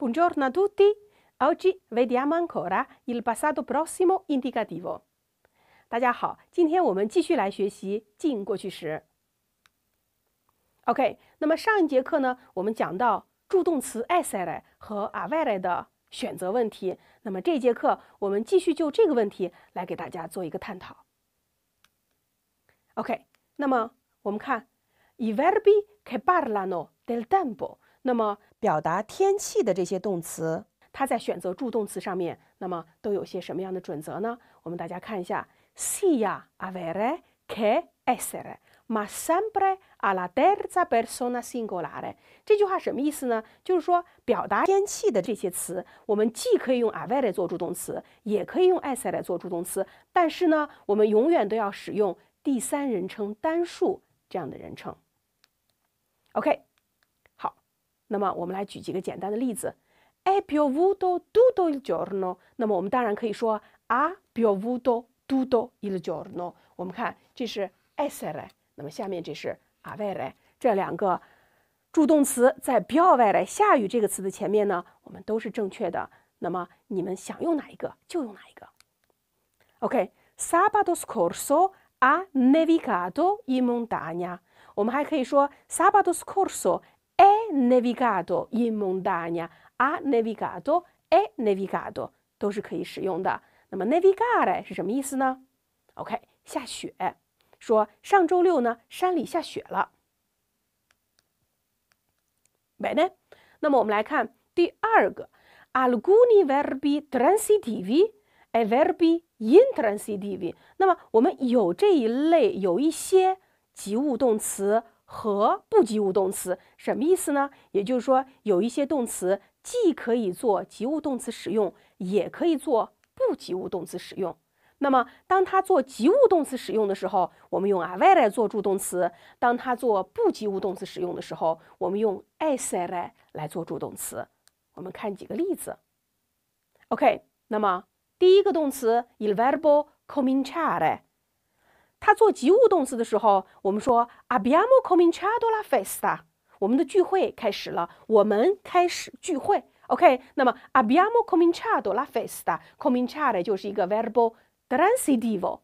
Buongiorno a tutti. Oggi vediamo ancora il passato prossimo indicativo. 大家好，今天我们继续来学习进过去时。OK，那么上一节课呢，我们讲到助动词 essere 和 avere 的选择问题。那么这节课我们继续就这个问题来给大家做一个探讨。OK，那么我们看 i verbi che parlano del tempo。那么表达天气的这些动词，它在选择助动词上面，那么都有些什么样的准则呢？我们大家看一下：sia avere che essere, ma sempre alla terza persona singolare。这句话什么意思呢？就是说，表达天气的这些词，我们既可以用 avere 做助动词，也可以用 essere 做助动词，但是呢，我们永远都要使用第三人称单数这样的人称。OK。那么我们来举几个简单的例子。È piovuto tutto il giorno。那么我们当然可以说 a piovuto tutto il giorno。我们看这是 essere，那么下面这是 avere，这两个助动词在 piovere 下雨这个词的前面呢，我们都是正确的。那么你们想用哪一个就用哪一个。OK，sabato scorso ha nevicato in montagna。我们还可以说 sabato scorso。Nevicato in montagna, ha nevicato, è nevicato，都是可以使用的。那么 nevicare 是什么意思呢？OK，下雪。说上周六呢，山里下雪了。Bene，那么我们来看第二个，alcuni verbi transitivi e verbi intransitivi。那么我们有这一类，有一些及物动词。和不及物动词什么意思呢？也就是说，有一些动词既可以做及物动词使用，也可以做不及物动词使用。那么，当它做及物动词使用的时候，我们用 avere 做助动词；当它做不及物动词使用的时候，我们用 essere 来做助动词。我们看几个例子。OK，那么第一个动词 il verbo cominciare。它做及物动词的时候，我们说 abbiamo cominciato la festa，我们的聚会开始了，我们开始聚会。OK，那么 abbiamo cominciato la festa，cominciare 就是一个 verbo transitivo。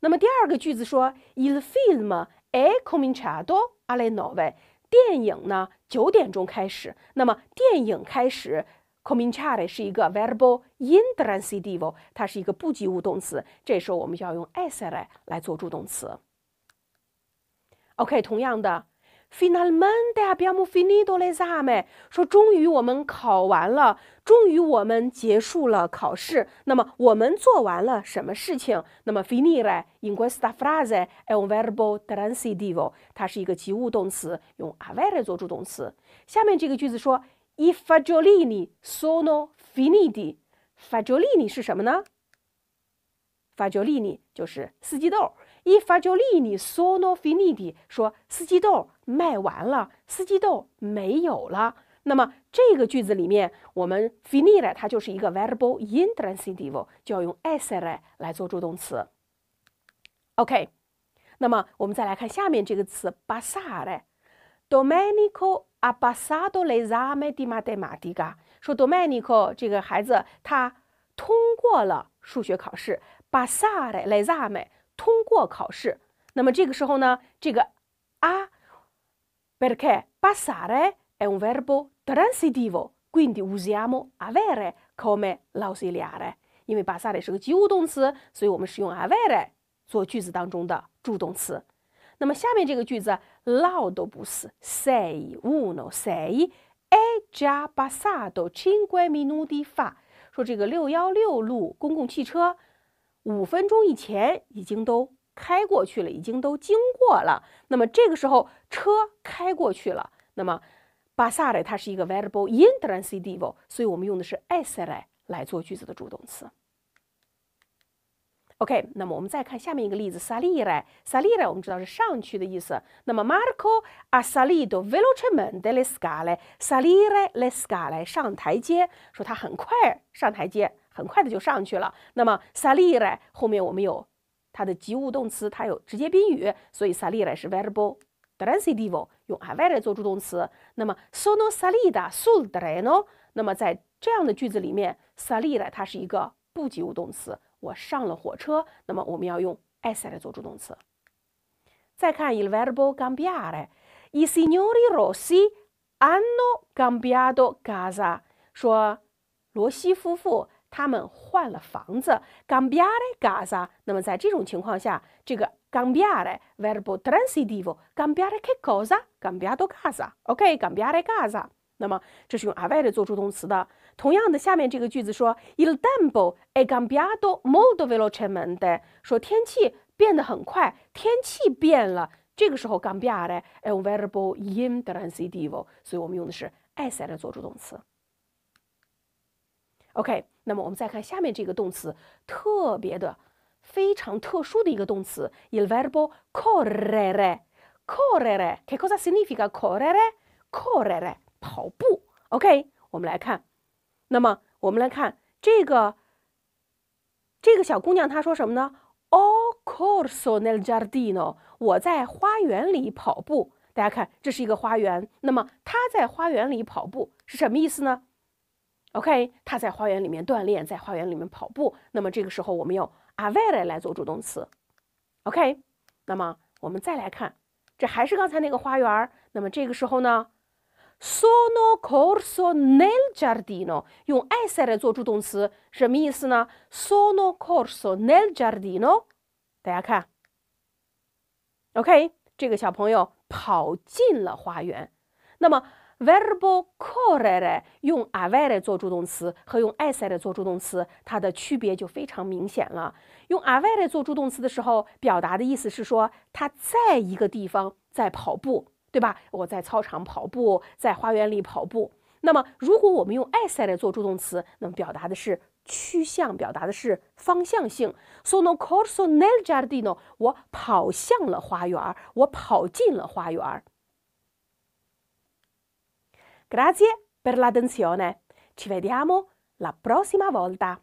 那么第二个句子说 il film è cominciato alle nove，电影呢九点钟开始，那么电影开始。Cominciare 是一个 verbo intransitivo，它是一个不及物动词。这时候我们就要用 essere 来做助动词。OK，同样的，finalmente abbiamo finito l'esame，说终于我们考完了，终于我们结束了考试。那么我们做完了什么事情？那么 finire in questa frase è un verbo transitivo，它是一个及物动词，用 avere 做助动词。下面这个句子说。I fagiolini sono finiti. Fagiolini 是什么呢？Fagiolini 就是四季豆。I fagiolini sono finiti，说四季豆卖完了，四季豆没有了。那么这个句子里面，我们 finire 它就是一个 verbo intransitivo，就要用 essere 来做助动词。OK，那么我们再来看下面这个词 passare。Domenico ha passato l'esame di matematica。说 Domenico 这个孩子他通过了数学考试。Passare l'esame 通过考试。那么这个时候呢，这个 a perché passare è un verbo transitivo, quindi usiamo avere come l'ausiliare。因为 passare 是个及物动词，所以我们使用 avere 做句子当中的助动词。那么下面这个句子，l'autobus sei uno sei è già passato cinque minuti fa，说这个六幺六路公共汽车五分钟以前已经都开过去了，已经都经过了。那么这个时候车开过去了，那么 passare 它是一个 verbo intransitivo，所以我们用的是 essere 来做句子的助动词。OK，那么我们再看下面一个例子，salire，salire，我们知道是上去的意思。那么 Marco ha salito velocemente le scale，salire le scale，上台阶，说他很快上台阶，很快的就上去了。那么 salire 后面我们有它的及物动词，它有直接宾语，所以 salire 是 verbo transitivo，用 avere 做助动词。那么 sono salita sul treno 那么在这样的句子里面，salire 它是一个不及物动词，我上了火车，那么我们要用 essere 做助动词。再看 il verbo cambiare，i signori Rossi hanno cambiato casa，说罗西夫妇他们换了房子，cambiare casa。那么在这种情况下，这个 cambiare verbo transitivo cambiare che cosa? Cambiato casa。OK，cambiare casa。那么这是用 avere 做助动词的。同样的，下面这个句子说 il tempo è cambiato molto velocemente，说天气变得很快，天气变了。这个时候 cambiare è un verbo intransitivo，所以我们用的是 essere 做助动词。OK，那么我们再看下面这个动词，特别的、非常特殊的一个动词，il verbo correre。correre，che cosa significa correre？correre，跑步。OK，我们来看，那么我们来看这个这个小姑娘她说什么呢？Ho corso nel giardino，我在花园里跑步。大家看，这是一个花园，那么她在花园里跑步是什么意思呢？OK，她在花园里面锻炼，在花园里面跑步。那么这个时候我们用 avere 来做助动词。OK，那么我们再来看，这还是刚才那个花园。那么这个时候呢，sono corso nel giardino，用 essere 做助动词，什么意思呢？sono corso nel giardino，大家看，OK，这个小朋友跑进了花园。那么 Verbo correre 用 avere 做助动词和用 essere 做助动词，它的区别就非常明显了。用 avere 做助动词的时候，表达的意思是说他在一个地方在跑步，对吧？我在操场跑步，在花园里跑步。那么，如果我们用 essere 做助动词，那么表达的是趋向，表达的是方向性。Sono corso nel giardino，我跑向了花园，我跑进了花园。Grazie per l'attenzione. Ci vediamo la prossima volta.